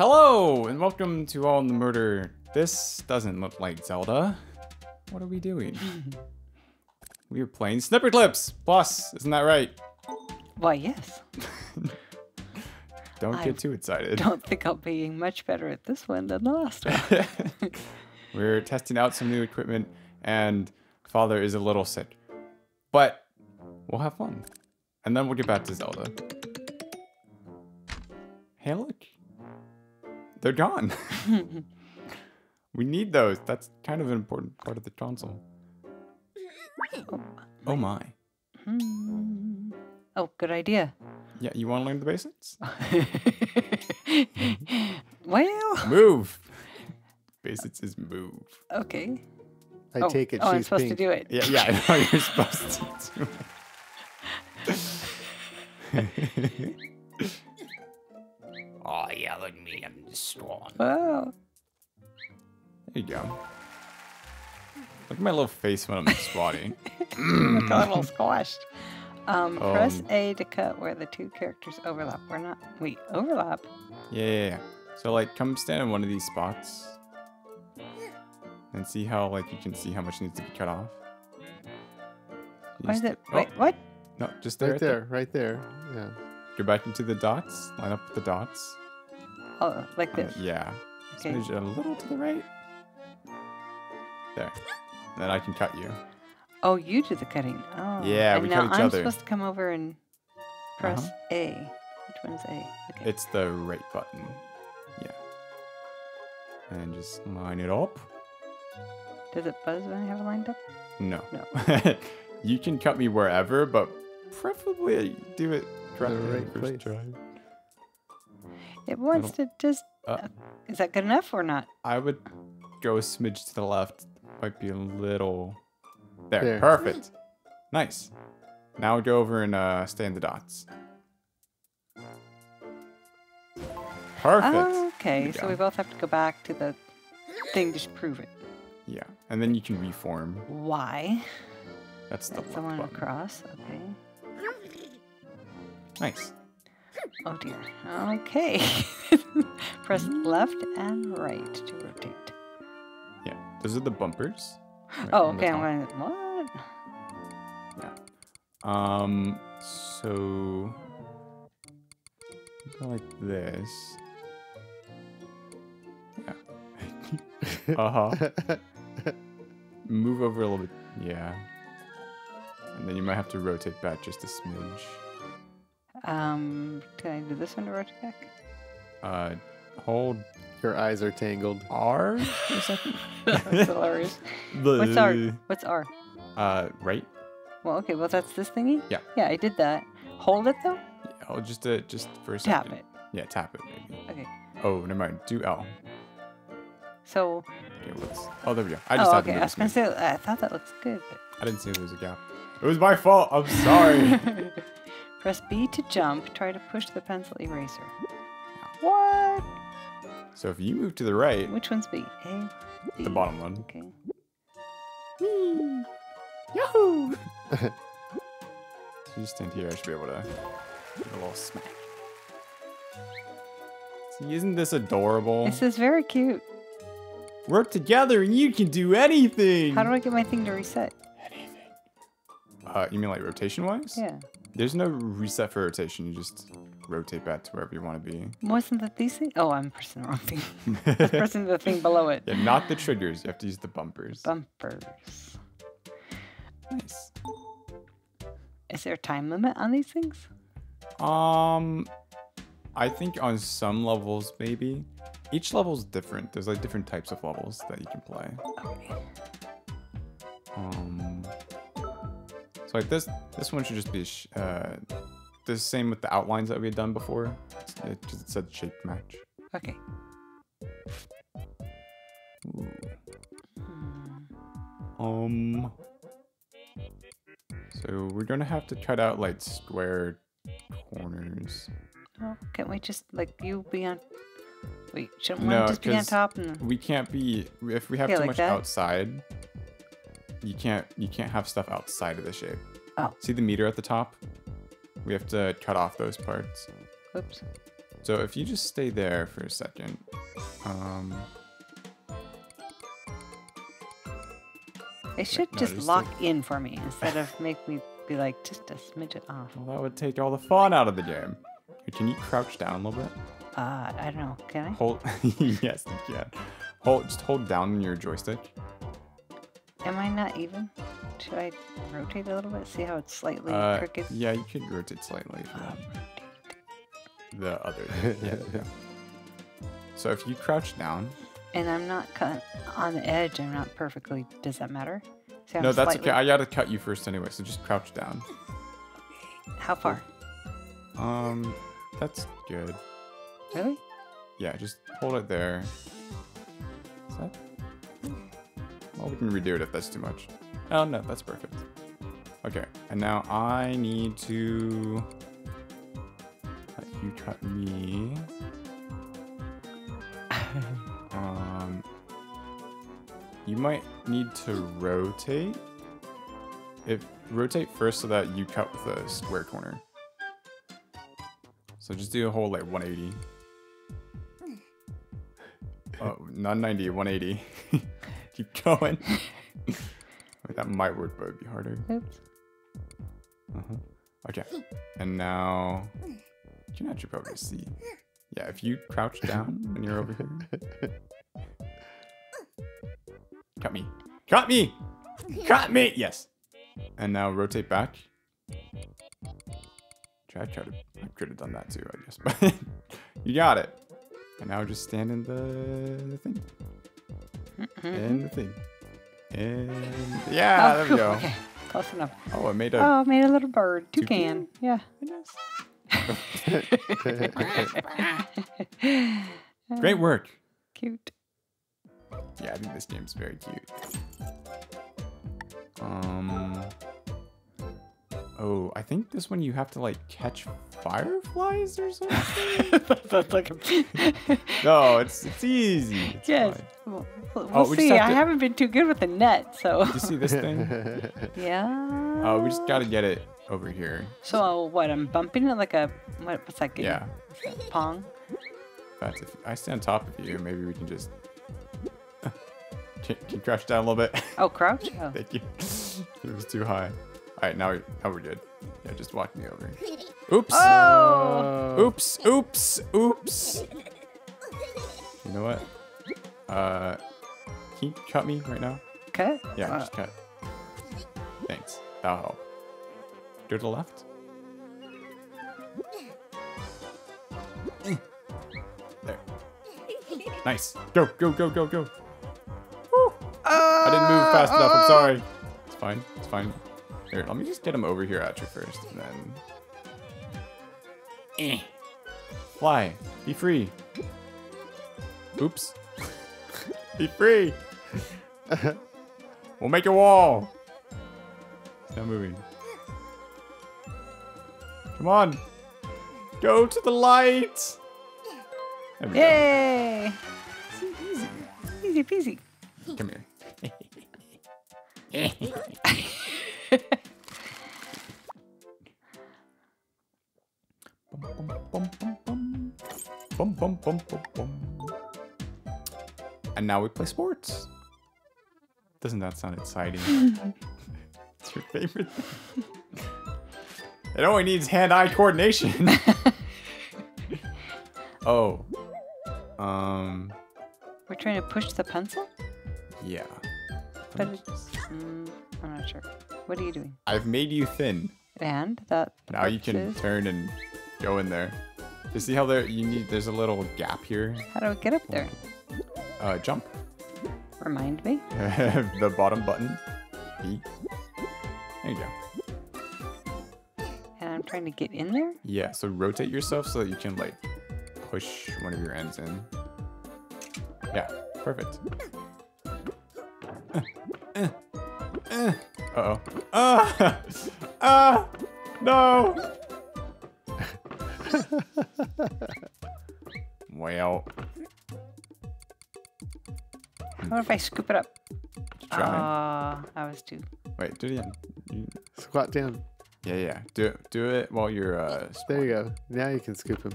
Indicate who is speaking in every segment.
Speaker 1: Hello, and welcome to All in the Murder. This doesn't look like Zelda. What are we doing? we are playing Snipperclips Plus, isn't that right?
Speaker 2: Why, yes.
Speaker 1: Don't
Speaker 2: I
Speaker 1: get too excited.
Speaker 2: Don't think I'll be much better at this one than the last one.
Speaker 1: We're testing out some new equipment, and Father is a little sick. But we'll have fun. And then we'll get back to Zelda. Hey, look. They're gone. we need those. That's kind of an important part of the console. Oh my.
Speaker 2: Hmm. Oh, good idea.
Speaker 1: Yeah, you want to learn the basics?
Speaker 2: well,
Speaker 1: Move. Basics is move.
Speaker 2: okay.
Speaker 3: I
Speaker 2: oh,
Speaker 3: take it
Speaker 2: oh, I'm supposed
Speaker 3: pink.
Speaker 2: to do it.
Speaker 1: Yeah, yeah, I know you're supposed to do it. oh, yeah, look at me. I'm strong.
Speaker 2: Wow.
Speaker 1: There you go. Look at my little face when I'm squatting.
Speaker 2: Look a little squashed. Um, press
Speaker 1: Um,
Speaker 2: A to cut where the two characters overlap. We're not. Wait, overlap?
Speaker 1: Yeah, yeah, yeah. So, like, come stand in one of these spots. And see how, like, you can see how much needs to be cut off. You
Speaker 2: Why is it?
Speaker 1: oh,
Speaker 2: Wait, what?
Speaker 1: No, just there.
Speaker 3: Right there, right there. Yeah.
Speaker 1: Go back into the dots. Line up with the dots.
Speaker 2: Oh, like
Speaker 1: Uh,
Speaker 2: this.
Speaker 1: yeah.
Speaker 2: Okay.
Speaker 1: Smidge a little to the right. There. Then I can cut you.
Speaker 2: Oh, you do the cutting. Oh.
Speaker 1: Yeah,
Speaker 2: and
Speaker 1: we
Speaker 2: now
Speaker 1: cut each
Speaker 2: I'm
Speaker 1: other.
Speaker 2: supposed to come over and press
Speaker 1: Uh-huh.
Speaker 2: A. Which one's A? Okay.
Speaker 1: It's the right button. Yeah. And just line it up.
Speaker 2: Does it buzz when I have it lined up?
Speaker 1: No.
Speaker 2: No.
Speaker 1: you can cut me wherever, but preferably do it correctly
Speaker 3: right
Speaker 1: the first
Speaker 3: place.
Speaker 1: try.
Speaker 2: It wants to just.
Speaker 1: Uh.
Speaker 2: uh, is that good enough or not?
Speaker 1: I would go a smidge to the left. Might be a little. There.
Speaker 3: There.
Speaker 1: Perfect. Nice. Now go over and uh, stay in the dots. Perfect.
Speaker 2: Oh, okay, so we both have to go back to the thing to prove it.
Speaker 1: Yeah, and then you can reform.
Speaker 2: Why?
Speaker 1: That's the
Speaker 2: That's
Speaker 1: left
Speaker 2: the one
Speaker 1: button.
Speaker 2: across. Okay.
Speaker 1: Nice.
Speaker 2: Oh dear. Okay. Press left and right to rotate.
Speaker 1: Yeah, those are the bumpers. right
Speaker 2: Oh, okay. I'm going. What?
Speaker 1: Um, so go like this. Yeah. uh huh. Move over a little bit. Yeah. And then you might have to rotate back just a smidge.
Speaker 2: Um, can I do this one to rotate back?
Speaker 1: Uh, hold
Speaker 3: Your eyes are tangled.
Speaker 1: R for a second.
Speaker 2: That's hilarious. What's R? What's R?
Speaker 1: Uh, right.
Speaker 2: Well, okay. Well, that's this thingy.
Speaker 1: Yeah.
Speaker 2: Yeah, I did that. Hold it though.
Speaker 1: Yeah, oh, just uh, just for a
Speaker 2: Tap
Speaker 1: second.
Speaker 2: it.
Speaker 1: Yeah, tap it maybe.
Speaker 2: Okay.
Speaker 1: Oh, never mind. Do L.
Speaker 2: So.
Speaker 1: Okay, let's. Oh, there we go. I just
Speaker 2: oh,
Speaker 1: had to
Speaker 2: okay. I was gonna
Speaker 1: smidge.
Speaker 2: say I thought that looks good,
Speaker 1: I didn't see there was a gap. It was my fault. I'm sorry.
Speaker 2: Press B to jump. Try to push the pencil eraser. What?
Speaker 1: so if you move to the right,
Speaker 2: Which one's B? A. B.
Speaker 1: the bottom one.
Speaker 2: Okay.
Speaker 1: Yahoo! if you stand here, I should be able to a little smack. See, isn't this adorable?
Speaker 2: This is very cute.
Speaker 1: Work together and you can do anything.
Speaker 2: How do I get my thing to reset?
Speaker 1: Anything. Uh, you mean like rotation wise?
Speaker 2: Yeah.
Speaker 1: There's no reset for rotation. You just rotate back to wherever you want to be.
Speaker 2: Wasn't that these things? Oh, I'm pressing the wrong thing. I was pressing the thing below it.
Speaker 1: Yeah, not the triggers. You have to use the bumpers.
Speaker 2: Bumpers.
Speaker 1: Nice.
Speaker 2: Is there a time limit on these things?
Speaker 1: Um, I think on some levels maybe. Each level's different. There's like different types of levels that you can play.
Speaker 2: Okay.
Speaker 1: Um, so like this, this one should just be sh- uh, the same with the outlines that we had done before. It just said shape match.
Speaker 2: Okay. Hmm.
Speaker 1: Um. So we're gonna have to cut out like square corners.
Speaker 2: Oh, can't we just like you be on? Wait, shouldn't
Speaker 1: No,
Speaker 2: one just be on top and?
Speaker 1: We can't be if we have
Speaker 2: Yeah,
Speaker 1: too
Speaker 2: like
Speaker 1: much
Speaker 2: that?
Speaker 1: outside. You can't you can't have stuff outside of the shape.
Speaker 2: Oh.
Speaker 1: See the meter at the top? We have to cut off those parts.
Speaker 2: Whoops.
Speaker 1: So if you just stay there for a second, um,
Speaker 2: They should
Speaker 1: no,
Speaker 2: just
Speaker 1: just
Speaker 2: lock
Speaker 1: like-
Speaker 2: in for me instead of make me be like just a smidget off.
Speaker 1: well, that would take all the fun out of the game. Can you crouch down a little bit?
Speaker 2: Uh, I don't know. Can I?
Speaker 1: Hold, yes, you can. Hold, just hold down your joystick.
Speaker 2: Am I not even? Should I rotate a little bit? See how it's slightly
Speaker 1: Uh,
Speaker 2: crooked?
Speaker 1: yeah, you could rotate slightly. If you want. The other, yeah, yeah. So if you crouch down,
Speaker 2: and I'm not cut on the edge. I'm not perfectly. Does that matter? See
Speaker 1: no, that's
Speaker 2: slightly-
Speaker 1: okay. I gotta cut you first anyway, so just crouch down.
Speaker 2: How far?
Speaker 1: Um, that's good.
Speaker 2: Really?
Speaker 1: Yeah, just hold it there. Is that? Well, we can redo it if that's too much. Oh, no, that's perfect. Okay, and now I need to let you cut me. um, you might need to rotate. If rotate first so that you cut with a square corner. So just do a whole like 180. Oh, not 90, 180. Keep going. Wait, that might work, but it'd be harder.
Speaker 2: Oops.
Speaker 1: Uh-huh. Okay. And now you can actually probably see. Yeah, if you crouch down when you're over here. Cut me. Cut me! Cut me! Yes. And now rotate back. Try, try to. I could have done that too, I guess. But you got it. And now just stand in the, the thing. In the thing. And yeah,
Speaker 2: oh,
Speaker 1: there we go.
Speaker 2: Okay, close enough.
Speaker 1: Oh, I made a.
Speaker 2: Oh, made a little bird.
Speaker 1: Toucan?
Speaker 2: Toucan. Yeah.
Speaker 1: Great work.
Speaker 2: Cute.
Speaker 1: Yeah, I think this game's very cute. Um. Oh, I think this one you have to like catch fireflies or something.
Speaker 2: That's like a-
Speaker 1: no, it's it's easy. It's
Speaker 2: yes. We'll, we'll
Speaker 1: Oh, we
Speaker 2: see.
Speaker 1: have
Speaker 2: I haven't been too good with the net, so
Speaker 1: You see this thing?
Speaker 2: yeah.
Speaker 1: Oh, we just gotta get it over here.
Speaker 2: So uh, what? I'm bumping it like a what? What's that game?
Speaker 1: Yeah.
Speaker 2: That, Pong.
Speaker 1: Fact, if I stand on top of you, maybe we can just. Can, can you crouch down a little bit?
Speaker 2: Oh, crouch. Oh.
Speaker 1: Thank you. It was too high. All right, now, we, now we're good. Yeah, just walk me over. Oops.
Speaker 2: Oh.
Speaker 1: Oops. Oops. Oops. You know what? Uh, can you cut me right now?
Speaker 2: Okay.
Speaker 1: Yeah,
Speaker 2: Uh,
Speaker 1: just cut. Thanks. That'll help. Go to the left. There. Nice. Go, go, go, go, go. Woo. I didn't move fast enough. I'm sorry. It's fine. It's fine. Here, let me just get him over here at you first, and then. Fly. Be free. Oops. Be free. we'll make a wall. It's not moving. Come on. Go to the light. There we
Speaker 2: Yay!
Speaker 1: go. Easy.
Speaker 2: Easy peasy.
Speaker 1: Come here. Bum, bum, bum, bum, bum. Bum, bum, bum. And now we play sports. Doesn't that sound exciting? it's your favorite thing. It only needs hand-eye coordination. oh. Um.
Speaker 2: We're trying to push the pencil,
Speaker 1: Yeah.
Speaker 2: but it's, mm, I'm not sure. What are you doing?
Speaker 1: I've made you thin.
Speaker 2: And that.
Speaker 1: Now you can
Speaker 2: is-
Speaker 1: turn and go in there. You see how there you need there's a little gap here?
Speaker 2: How do I get up there?
Speaker 1: Uh jump.
Speaker 2: Remind me.
Speaker 1: the bottom button. There you go.
Speaker 2: And I'm trying to get in there.
Speaker 1: Yeah, so rotate yourself so that you can like push one of your ends in. Yeah, perfect. Uh, uh, Uh-oh. Ah! Ah! No!
Speaker 2: What if I scoop it up?
Speaker 1: try.
Speaker 2: Ah, I was too.
Speaker 1: Wait, do it again. You-
Speaker 3: Squat down.
Speaker 1: Yeah, yeah. Do it. Do it while you're uh.
Speaker 3: There you go. Now you can scoop him.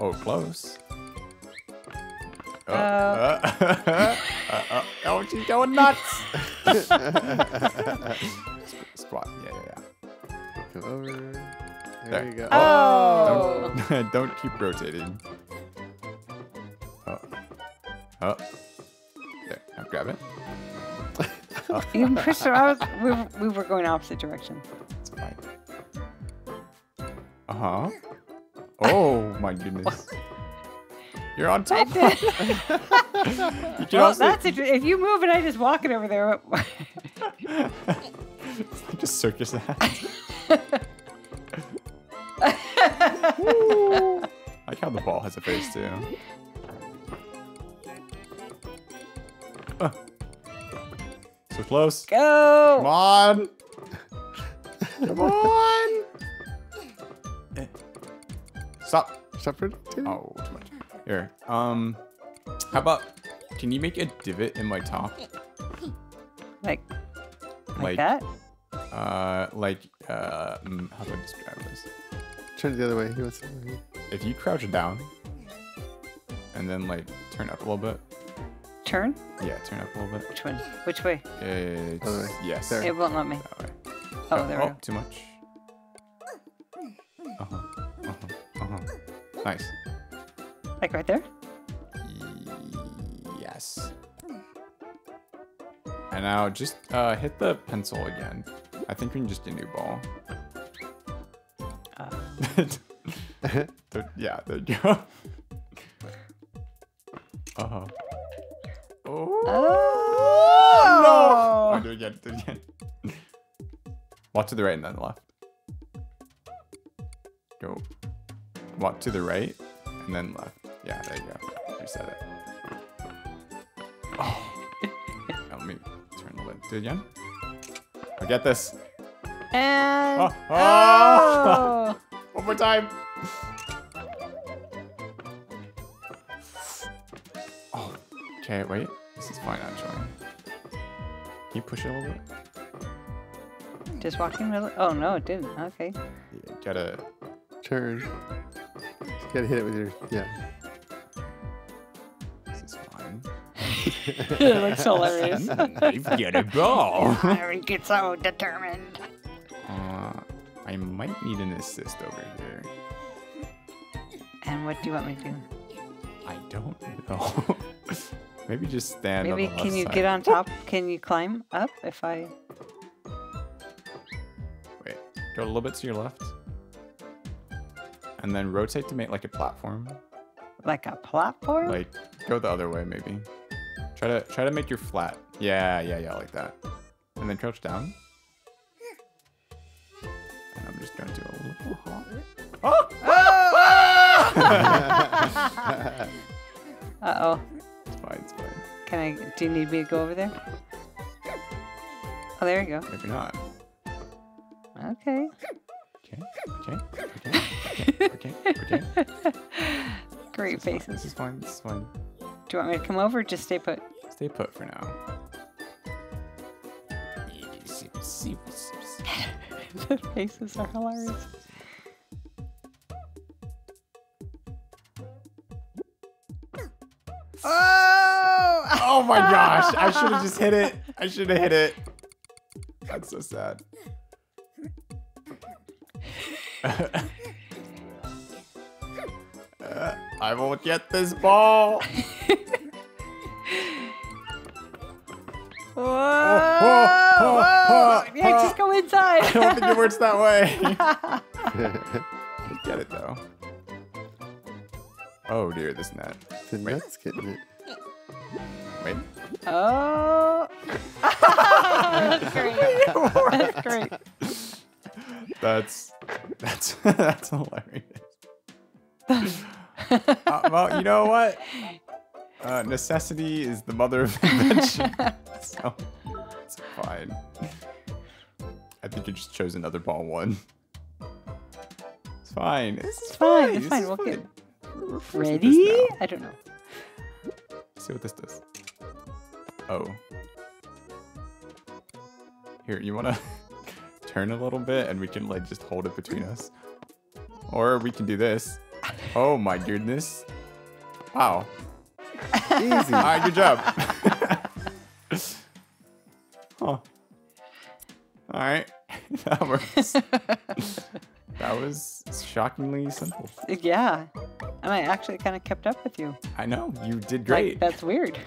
Speaker 1: Oh, close. Oh,
Speaker 2: Uh.
Speaker 1: uh, uh, uh, oh, she's going nuts. Spot. Yeah, yeah, yeah.
Speaker 3: Come over. There,
Speaker 1: There.
Speaker 3: you go.
Speaker 2: Oh.
Speaker 1: Don't, don't keep rotating. Oh. Oh.
Speaker 2: You can push it out. We, were- we were going opposite direction.
Speaker 1: It's fine. Uh huh. Oh my goodness. You're on top. you
Speaker 2: Well,
Speaker 1: also
Speaker 2: that's it. If you move and I just walk it over there.
Speaker 1: just circus that. I like how the ball has a face too. Close.
Speaker 2: Go.
Speaker 1: Come on. Come on. Stop.
Speaker 3: Stop rotating.
Speaker 1: Oh, too much. Here. Um, how about? Can you make a divot in my top?
Speaker 2: Like, like,
Speaker 1: Like,
Speaker 2: that?
Speaker 1: uh, like, uh, mm, how do I describe this?
Speaker 3: Turn it the other way. He wants to.
Speaker 1: If you crouch down and then like turn up a little bit.
Speaker 2: Turn?
Speaker 1: Yeah, turn up a little bit.
Speaker 2: Which one? Which way?
Speaker 1: It's,
Speaker 3: Other way.
Speaker 1: yes.
Speaker 3: There.
Speaker 2: It won't let me.
Speaker 1: That way.
Speaker 2: Oh, there we
Speaker 1: oh,
Speaker 2: go.
Speaker 1: too much. Uh huh. Uh huh. Uh huh. Nice.
Speaker 2: Like right there?
Speaker 1: Yes. And now just uh, hit the pencil again. I think we can just do new ball.
Speaker 2: Uh,
Speaker 1: yeah, there you go. Uh huh. Oh,
Speaker 2: Oh!
Speaker 1: no! Oh, do it again, do it again. Walk to the right and then left. Go. Walk to the right and then left. Yeah, there you go. You said it. Oh. Now let me turn the lid. Do it again. I get this.
Speaker 2: And.
Speaker 1: Oh,
Speaker 2: Oh!
Speaker 1: One more time. Oh, okay, wait. This is fine actually. Can you push it a little bit?
Speaker 2: Just walking really. Oh, no, it didn't. Okay.
Speaker 1: You gotta.
Speaker 3: Turn. You gotta hit it with your. Yeah.
Speaker 1: This is fine.
Speaker 2: it looks hilarious.
Speaker 1: I've got a ball.
Speaker 2: I get so determined.
Speaker 1: Uh, I might need an assist over here.
Speaker 2: And what do you want me to do?
Speaker 1: I don't know. Maybe just stand
Speaker 2: Maybe can you
Speaker 1: side.
Speaker 2: get on top? Can you climb up if I?
Speaker 1: Wait, go a little bit to your left. And then rotate to make like a platform.
Speaker 2: Like a platform?
Speaker 1: Like go the other way maybe. Try to try to make your flat. Yeah, yeah, yeah, like that. And then crouch down. And I'm just gonna do a little hop.
Speaker 2: Uh oh.
Speaker 1: It's fine, it's fine.
Speaker 2: Can I? Do you need me to go over there? Oh, there you go.
Speaker 1: Maybe not.
Speaker 2: Okay.
Speaker 1: Okay, okay, okay, okay, okay, okay.
Speaker 2: Great
Speaker 1: This is
Speaker 2: faces.
Speaker 1: This is fine, this is fine.
Speaker 2: Do you want me to come over or just stay put?
Speaker 1: Stay put for now.
Speaker 2: the faces are hilarious. Oh!
Speaker 1: Oh my gosh, I should have just hit it. I should have hit it. That's so sad. Uh, I won't get this ball.
Speaker 2: Whoa!
Speaker 1: oh,
Speaker 2: Whoa!
Speaker 1: oh,
Speaker 2: Yeah, just go inside.
Speaker 1: I don't think it works that way. Get it though. Oh dear, this net.
Speaker 3: the nuts getting it.
Speaker 2: Oh! That's great. That's great.
Speaker 1: That's that's that's hilarious. uh, well, you know what? Uh, necessity is the mother of invention, so it's fine. I think you just chose another ball one. It's fine. This is
Speaker 2: fine,
Speaker 1: fine.
Speaker 2: it's
Speaker 1: this
Speaker 2: fine, we'll get-
Speaker 1: fine. We're- we're forced with this
Speaker 2: Ready? I don't know.
Speaker 1: See what this does. Oh. Here, you wanna turn a little bit and we can like just hold it between us? Or we can do this. Oh my goodness. Wow.
Speaker 3: Easy.
Speaker 1: All right, good job. huh. All right. That works. that was shockingly simple.
Speaker 2: yeah. And I actually kind of kept up with you.
Speaker 1: I know. You did
Speaker 2: Like,
Speaker 1: great.
Speaker 2: that's weird.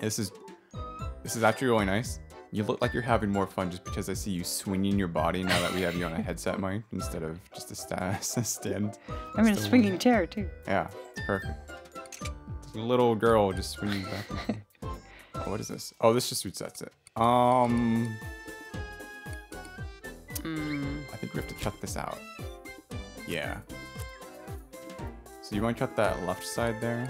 Speaker 1: This is this is actually really nice. You look like you're having more fun just because I see you swinging your body now that we have you on a headset mic instead of just a, sta- a stand.
Speaker 2: I'm in a swinging chair too.
Speaker 1: Yeah, it's perfect. It's a little girl just swinging back. Oh, what is this? Oh, this just resets it. Um,
Speaker 2: Mm,
Speaker 1: I think we have to cut this out. Yeah. So you want to cut that left side there?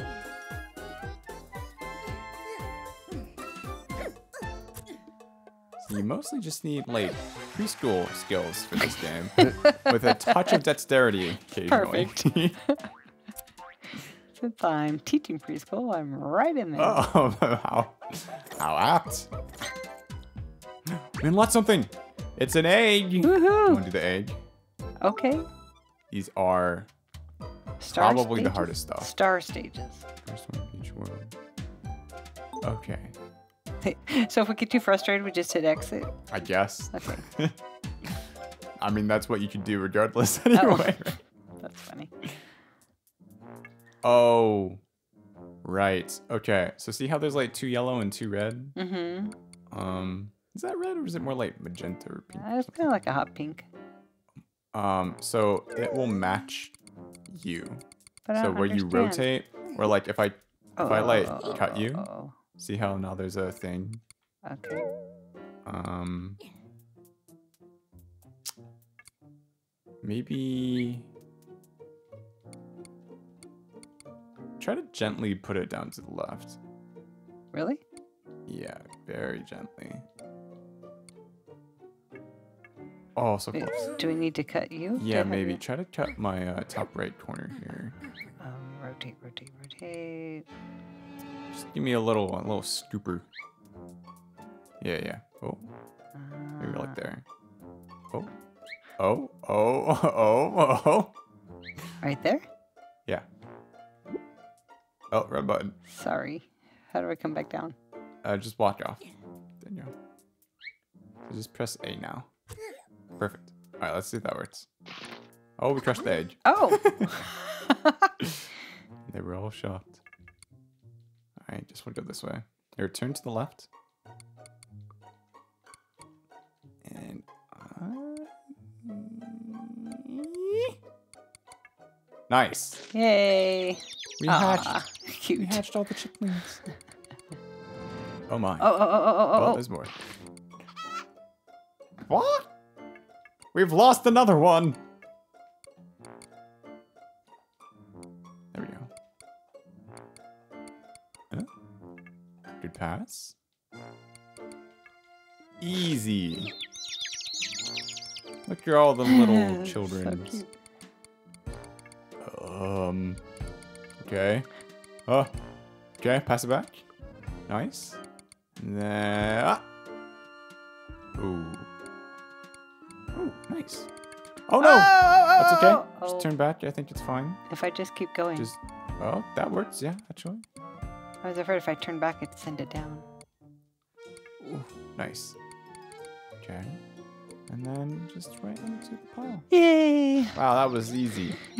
Speaker 1: You mostly just need like preschool skills for this game, with a touch of dexterity occasionally.
Speaker 2: Perfect. since I'm teaching preschool, I'm right in there.
Speaker 1: oh, how how apt! We unlocked something. It's an egg.
Speaker 2: Woohoo!
Speaker 1: want to do the egg?
Speaker 2: Okay.
Speaker 1: These are
Speaker 2: Star
Speaker 1: Probably the hardest stuff.
Speaker 2: Star stages.
Speaker 1: First one each world. Okay,
Speaker 2: So if we get too frustrated, we just hit exit.
Speaker 1: I guess.
Speaker 2: Okay.
Speaker 1: I mean, that's what you could do regardless anyway.
Speaker 2: That's funny.
Speaker 1: Oh, right. Okay. So see how there's like two yellow and two red?
Speaker 2: Mm-hmm.
Speaker 1: Um, is that red or is it more like magenta or pink?
Speaker 2: Uh, it's kind of like a hot pink.
Speaker 1: Um, so it will match you.
Speaker 2: But
Speaker 1: So where you rotate, or like if I if I like cut you,
Speaker 2: Oh,
Speaker 1: see how now there's a thing.
Speaker 2: okay.
Speaker 1: Um, maybe try to gently put it down to the left.
Speaker 2: Really?
Speaker 1: Yeah, very gently. Oh, so
Speaker 2: Wait,
Speaker 1: close.
Speaker 2: Do we need to cut you?
Speaker 1: Yeah, maybe
Speaker 2: you-
Speaker 1: try to cut my uh, top right corner here.
Speaker 2: Um, rotate, rotate, rotate.
Speaker 1: Just give me a little, a little scooper. Yeah, yeah. Oh, maybe like there. Oh, oh, oh, oh, oh.
Speaker 2: Right there?
Speaker 1: Yeah. Oh, red button.
Speaker 2: Sorry. How do I come back down?
Speaker 1: Uh, just walk off. There you. So just press A now. Perfect. All right, let's see if that works. Oh, we crushed the edge.
Speaker 2: Oh!
Speaker 1: They were all shocked. All right, just want to go this way. Here, turn to the left. And uh, nice.
Speaker 2: Yay!
Speaker 1: We
Speaker 2: Aw,
Speaker 1: hatched. We hatched all the chicklings. Oh my.
Speaker 2: Oh, oh, oh, oh, oh,
Speaker 1: Oh,
Speaker 2: oh,
Speaker 1: there's more. What? We've lost another one. There we go. Huh? Good pass. Easy. Look at all the little children.
Speaker 2: cute.
Speaker 1: Um. Okay. Oh. Okay. Pass it back. Nice. And then. Ah. Ooh. Ooh. Nice. Oh no. That's okay.
Speaker 2: Oh, oh,
Speaker 1: Just
Speaker 2: oh.
Speaker 1: turn back. I think it's fine.
Speaker 2: If I just keep going.
Speaker 1: Just. Oh, that works. Yeah, actually.
Speaker 2: I was afraid if I turned back, it'd send it down.
Speaker 1: Ooh. Nice. Okay. And then just right into the pile.
Speaker 2: Yay!
Speaker 1: Wow, that was easy.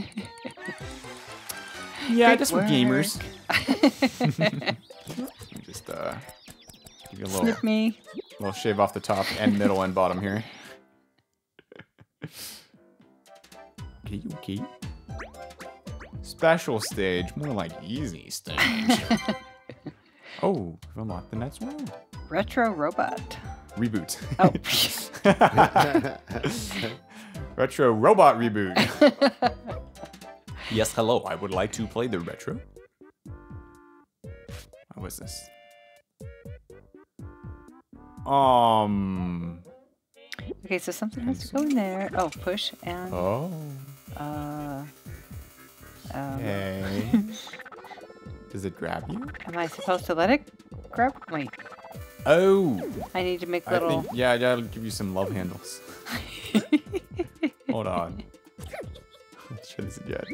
Speaker 1: yeah, I
Speaker 2: Good
Speaker 1: guess we're gamers. Let me just uh give you a little
Speaker 2: Snip me.
Speaker 1: little shave off the top and middle and bottom here. okay, okay. Special stage, more like easy stage. Oh, we've unlocked the next one.
Speaker 2: Retro robot.
Speaker 1: Reboot.
Speaker 2: Oh.
Speaker 1: retro robot reboot. yes, hello. I would like to play the retro. What was this? Um.
Speaker 2: okay, so something has to go in there. Oh, push and
Speaker 1: Oh.
Speaker 2: uh. Um,
Speaker 1: Okay. Does it grab you?
Speaker 2: Am I supposed to let it grab? Wait,
Speaker 1: Oh.
Speaker 2: I need to make
Speaker 1: I
Speaker 2: little.
Speaker 1: think yeah, that'll give you some love handles. Hold on. Let's try this again.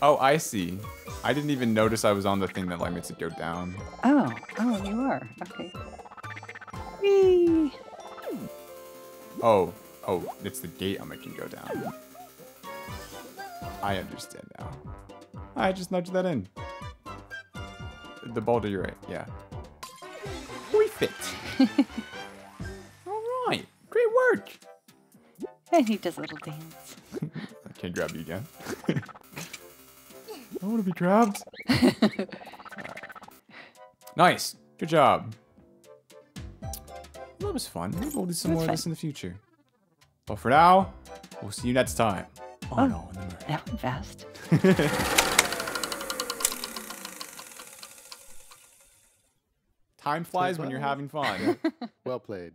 Speaker 1: Oh, I see. I didn't even notice I was on the thing that like makes it go down.
Speaker 2: Oh, oh, you are. Okay. Whee!
Speaker 1: Oh, oh, it's the gate I'm making go down. I understand now. I just nudged that in. The boulder, you're right. Yeah. We fit. All right. Great work.
Speaker 2: And he does a little dance.
Speaker 1: I can't grab you again. I want to be grabbed. Nice. Good job. That was fun. Maybe we'll do some more of this in the future. But for now, we'll see you next time. Oh,
Speaker 2: Oh.
Speaker 1: no, in the mirror.
Speaker 2: That went fast.
Speaker 1: Time flies when you're having fun.
Speaker 3: Well played.